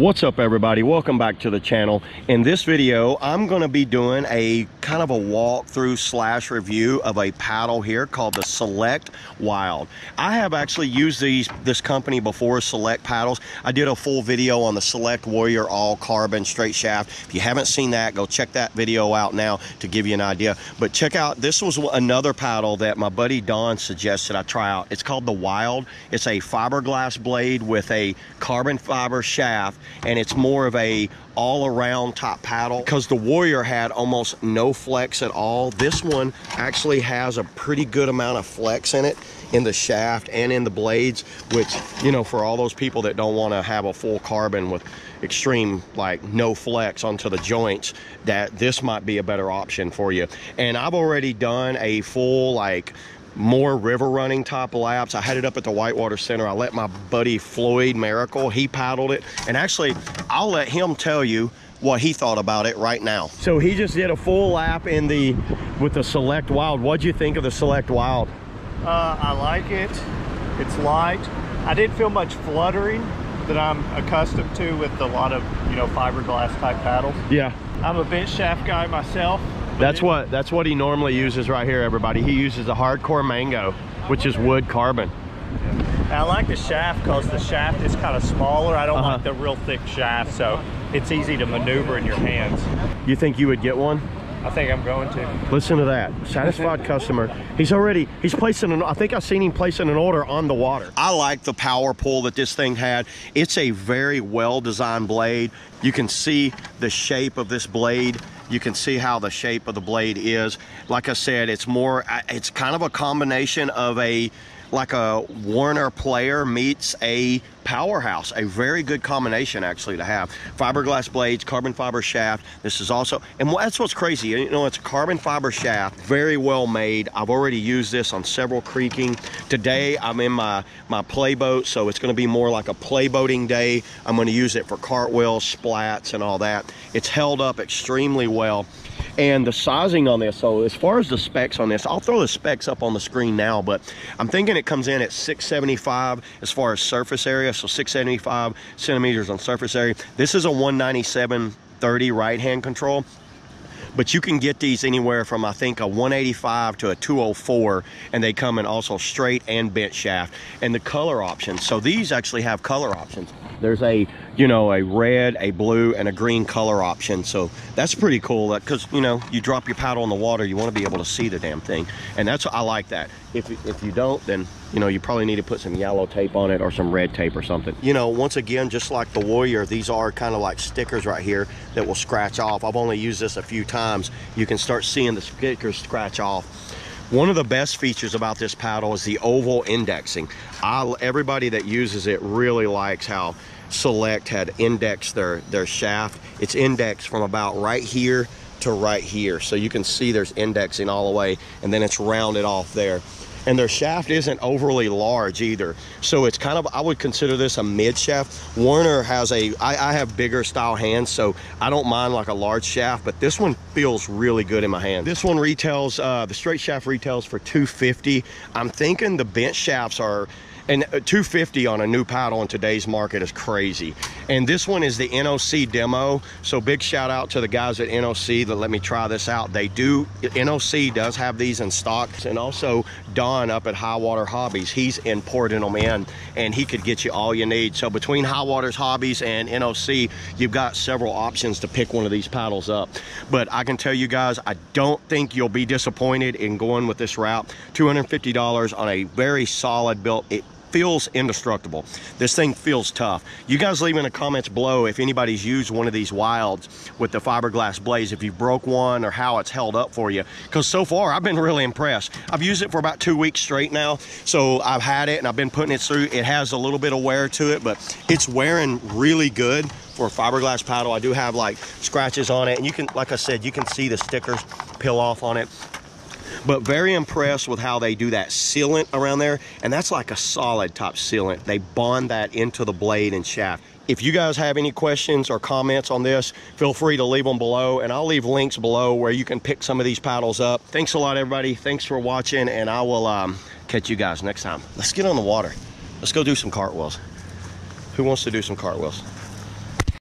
What's up everybody? Welcome back to the channel. In this video, I'm gonna be doing a kind of a walkthrough slash review of a paddle here called the Select Wild. I have actually used these this company before, Select Paddles. I did a full video on the Select Warrior All Carbon Straight Shaft. If you haven't seen that, go check that video out now to give you an idea. But check out, this was another paddle that my buddy Don suggested I try out. It's called the Wild. It's a fiberglass blade with a carbon fiber shaft and it's more of a all-around top paddle because the Warrior had almost no flex at all. This one actually has a pretty good amount of flex in it in the shaft and in the blades, which, you know, for all those people that don't want to have a full carbon with extreme, like no flex onto the joints, that this might be a better option for you. And I've already done a full, like, more river running top laps. I had it up at the Whitewater Center. I let my buddy Floyd Miracle, he paddled it. And actually, I'll let him tell you what he thought about it right now. So he just did a full lap in the with the Select Wild. What'd you think of the Select Wild? Uh, I like it. It's light. I didn't feel much fluttering that I'm accustomed to with a lot of, you know, fiberglass type paddles. Yeah. I'm a bent shaft guy myself. That's what that's what he normally uses right here, everybody. He uses a hardcore mango, which is wood carbon. I like the shaft because the shaft is kind of smaller. I don't uh -huh. like the real thick shaft, so it's easy to maneuver in your hands. You think you would get one? I think I'm going to. Listen to that. Satisfied customer. He's already, he's placing an, I think I've seen him placing an order on the water. I like the power pull that this thing had. It's a very well-designed blade. You can see the shape of this blade you can see how the shape of the blade is. Like I said, it's more, uh, it's kind of a combination of a, like a Werner player meets a powerhouse a very good combination actually to have. Fiberglass blades carbon fiber shaft this is also and that's what's crazy you know it's a carbon fiber shaft very well made. I've already used this on several creeking. today i'm in my my playboat, so it's going to be more like a playboating day. I'm going to use it for cartwheels splats and all that. It's held up extremely well and the sizing on this so as far as the specs on this i'll throw the specs up on the screen now but i'm thinking it comes in at 675 as far as surface area so 675 centimeters on surface area. This is a 197 30 right hand control but you can get these anywhere from I think a 185 to a 204 and they come in also straight and bent shaft. And the color options so these actually have color options. There's a you know a red a blue and a green color option. So that's pretty cool because you know you drop your paddle in the water you want to be able to see the damn thing. And that's I like that. If, if you don't then you know you probably need to put some yellow tape on it or some red tape or something you know once again just like the warrior these are kind of like stickers right here that will scratch off i've only used this a few times you can start seeing the stickers scratch off one of the best features about this paddle is the oval indexing. I, everybody that uses it really likes how Select had indexed their, their shaft. It's indexed from about right here to right here. So you can see there's indexing all the way and then it's rounded off there and their shaft isn't overly large either. So it's kind of, I would consider this a mid shaft. Werner has a, I, I have bigger style hands, so I don't mind like a large shaft, but this one feels really good in my hand. This one retails, uh, the straight shaft retails for 250. I'm thinking the bent shafts are and uh, 250 on a new paddle in today's market is crazy. And this one is the NOC demo. So big shout out to the guys at NOC that let me try this out. They do, NOC does have these in stock. And also Don up at High Water Hobbies, he's importing them in and he could get you all you need. So between High Waters Hobbies and NOC, you've got several options to pick one of these paddles up. But I can tell you guys, I don't think you'll be disappointed in going with this route. $250 on a very solid built, it feels indestructible. This thing feels tough. You guys leave in the comments below if anybody's used one of these wilds with the fiberglass blades, if you broke one or how it's held up for you. Because so far, I've been really impressed. I've used it for about two weeks straight now. So I've had it and I've been putting it through. It has a little bit of wear to it, but it's wearing really good for a fiberglass paddle. I do have like scratches on it and you can, like I said, you can see the stickers peel off on it but very impressed with how they do that sealant around there. And that's like a solid top sealant. They bond that into the blade and shaft. If you guys have any questions or comments on this, feel free to leave them below and I'll leave links below where you can pick some of these paddles up. Thanks a lot, everybody. Thanks for watching and I will um, catch you guys next time. Let's get on the water. Let's go do some cartwheels. Who wants to do some cartwheels?